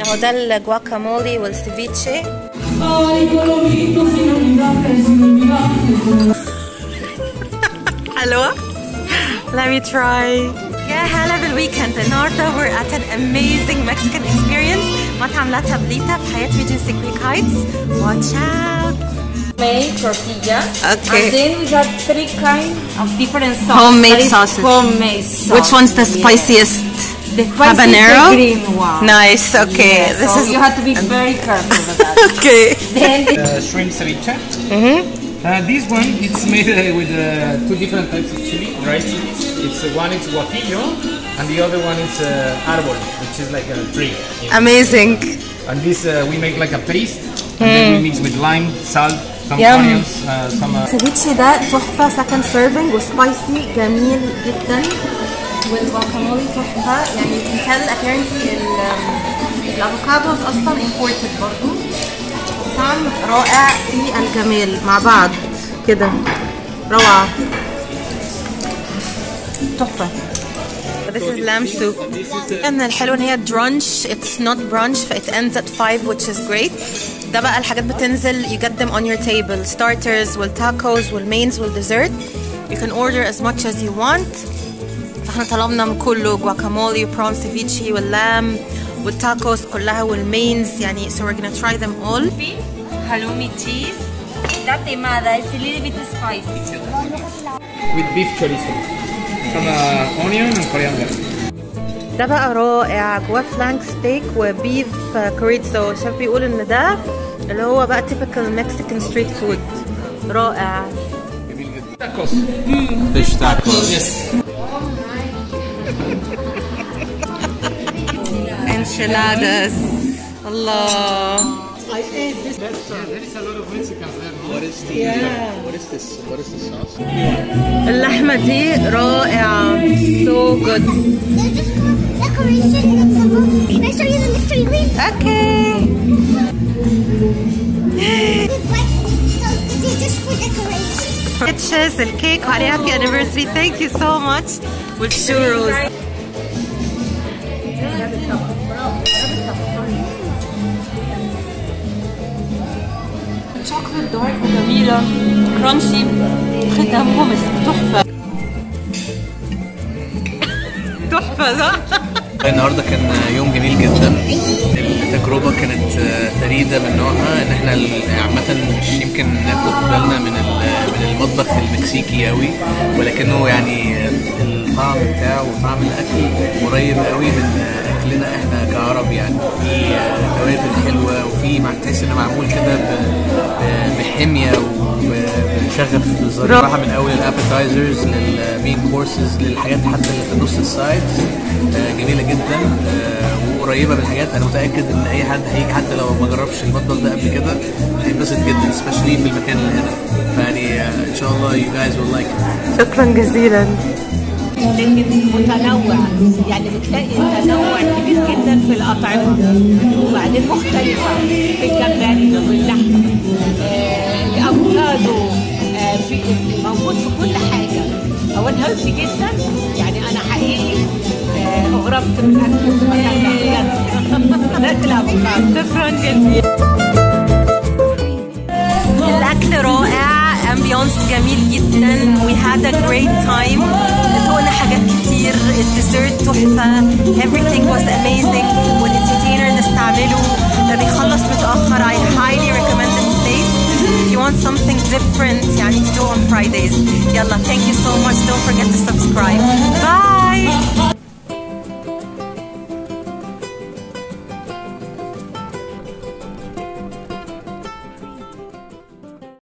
اهو ده الجواكامولي والسيفيتشي حلوة Let me try يا هلا بالويكند النهاردة we're at an amazing Mexican experience مطعم لا تابليتا في حياة ريجنسي كريك هايتس Watch out Made tortilla. Okay. And then we got three kinds of different sauces. Homemade sauces. Homemade sauce. Which one's the yes. spiciest? The Habanero? The green one. Nice, okay. Yes, This so is you have to be very careful with that. okay. then the uh, shrimp ceviche. Uh, this one it's made uh, with uh, two different types of chili, dry chilies. It's uh, one is guajillo and the other one is uh, arbol, which is like a tree. you know. Amazing. And this uh, we make like a paste, and then we mix with lime, salt, Uh, ال ceviche ده تحفة second serving و spicy جميل جدا. والجواكامولي تحفة. يعني you can tell apparently ال- ال avocados أصلا imported برضو. طعم رائع في الجمال مع بعض. كده. روعة. تحفة. This is lamb soup. إن الحلو إن هي drunch it's not brunch it ends at 5 which is great. ده بقى الحاجات بتنزل you get them on your table starters والتاكوز والمينز والديزرت. You can order as much as you want. فاحنا طلبنا من كله جواكامولي وبرون سيفيتشي واللام والتاكوز كلها والمينز يعني so we're gonna try them all. halloumi cheese. That temada is a little bit spicy. with beef chorizo, some uh, onion and coriander. ده بقى رائع. جواه فلانك ستيك وبيف chorizo الشيف بيقول إن ده اللي هو بقى typical Mexican street food رائع. تاكوس. الله. اللحمة دي رائعة. So good. decoration of the book. Can I show you the mystery green? okay It's like, so they're just for decoration. Pictures الكيك وعليه happy anniversary thank you so much والشوروز شوكولات دارك وجميلة كرانشي ختم مومس تحفة تحفة صح؟ النهارده كان يوم جميل جدا. التجربة كانت فريدة من نوعها إن إحنا عامة مش يمكن ناخد بالنا من من المطبخ المكسيكي قوي ولكنه يعني الطعم بتاعه وطعم الأكل قريب قوي من أكلنا إحنا كعرب يعني. في توابل حلوة وفي تحس إنه معمول كده ب- وبشغف بصراحه من أول ال appetizers لل main courses للحاجات حتى اللي في نص ال sides آه، جميلة جدا. آه، وقريبة من الحاجات أنا متأكد إن أي حد هيجي حتى لو ما جربش المطبخ ده قبل كده هينبسط جدا سبيشلي في المكان اللي هنا. فيعني آه، إن شاء الله you guys will like it. شكرا جزيلا. لكن متنوع. يعني بتلاقي تنوع كبير جدا في الأطعمة. وبعدين مختلفة. في الجمبري واللحم آه، الأفوكادو. آه، في موجود في كل حاجة. أول healthy جدا. يعني أنا حقيقي آه، أغربت من بجد بالذات الأفوكادو شكرا جزيلا. الأكل رائع ambience جميل جدا we had a great time. دقنا حاجات كتير ال dessert تحفة. Everything was amazing. وال entertainer نستعمله. ده بيخلص متأخر. I highly recommend this place. If you want something different يعني to do on Fridays. Yalla, thank you so much. Don't forget to subscribe. Bye!